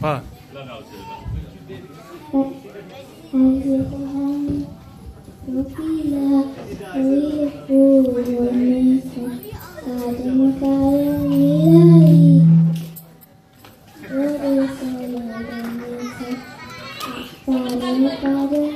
봐. Father.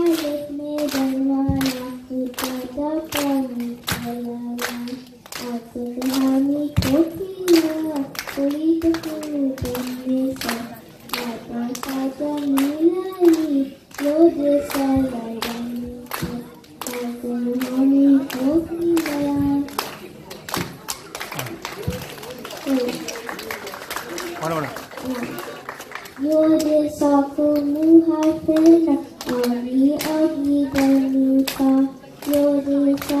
아. mana mana Yode saku muhafena Ari agi danuta Yode saku muhafena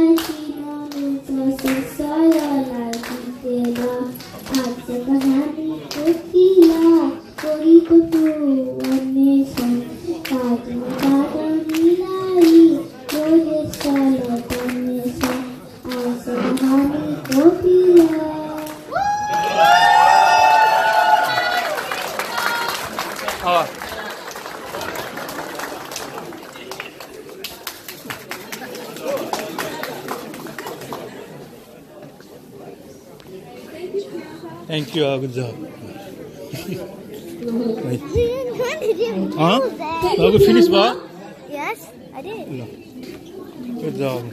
kahani kokila 아 Thank you, uh, good job. When did you Huh? do that? Now good finish ba? Yes, I did. Good job.